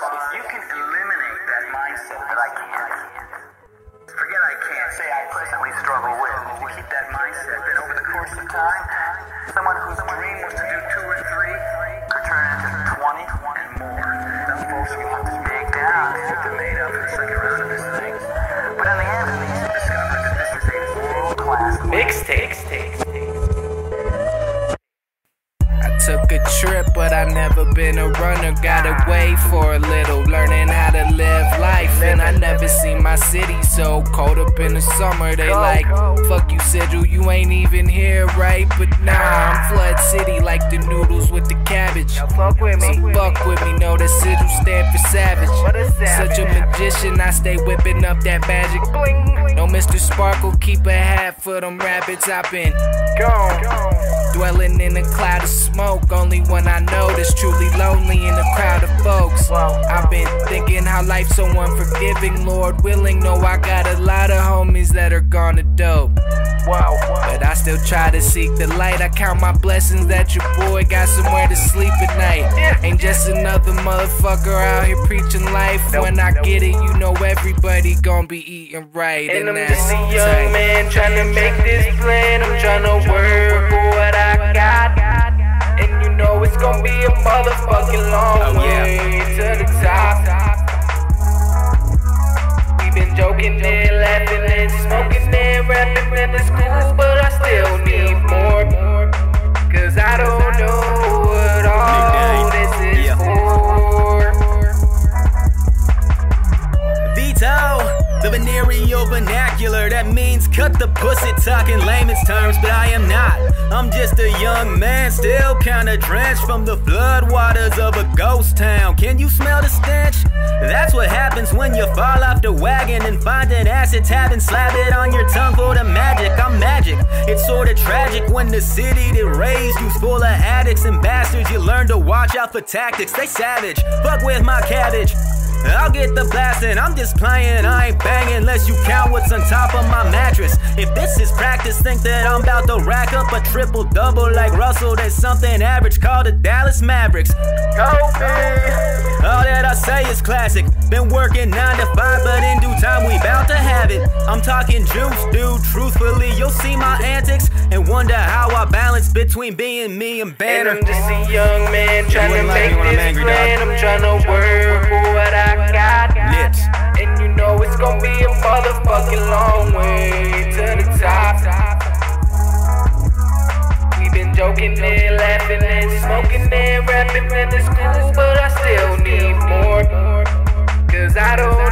you can eliminate that mindset that I can't. Forget I been a runner. Got away for a little, learning how to live life. And I never seen my city so cold up in the summer. They like, fuck you, Sijel, you ain't even here, right? But nah, I'm Flood City like the noodles with cabbage. So fuck with me, know that Sijel stand for savage. Such a magician, I stay whipping up that magic. No Mr. Sparkle, keep a hat for them rabbits. I've been gone. Dwelling in a cloud of smoke, only one I know that's truly lonely in a crowd of folks. I've been thinking how life's so unforgiving, Lord willing. Know I got a lot of homies that are gone to dope. But I still try to seek the light. I count my blessings that your boy got somewhere to sleep at night. Ain't just another motherfucker out here preaching life. When I get it, you know everybody gon' be eating right. And, and I'm just a young man trying to make this plan. I'm trying to work for what I got. And you know it's gonna be a motherfucking long the venereal vernacular. That means cut the pussy talking layman's terms, but I am not. I'm just a young man, still kinda drenched from the floodwaters of a ghost town. Can you smell the stench? That's what happens when you fall off the wagon and find an acid tab and slap it on your tongue for the magic. I'm magic. It's sorta tragic when the city that raised you's full of addicts and bastards. You learn to watch out for tactics. They savage. Fuck with my cabbage. I'll get the blasting, I'm just playing, I ain't banging unless you count what's on top of my mattress. If this is practice, think that I'm about to rack up a triple double like Russell. There's something average called the Dallas Mavericks. Kobe! All that I say is classic. Been working 9 to 5, but in due time we bout to have it. I'm talking juice, dude. Truthfully, you'll see my antics and wonder how I balance between being me and banner. And. I'm just a young man trying to like make me when I'm this plan. I'm trying to work gonna be a motherfucking long way to the top. We've been joking and laughing and smoking and rapping and it's cool, but I still need more. Cause I don't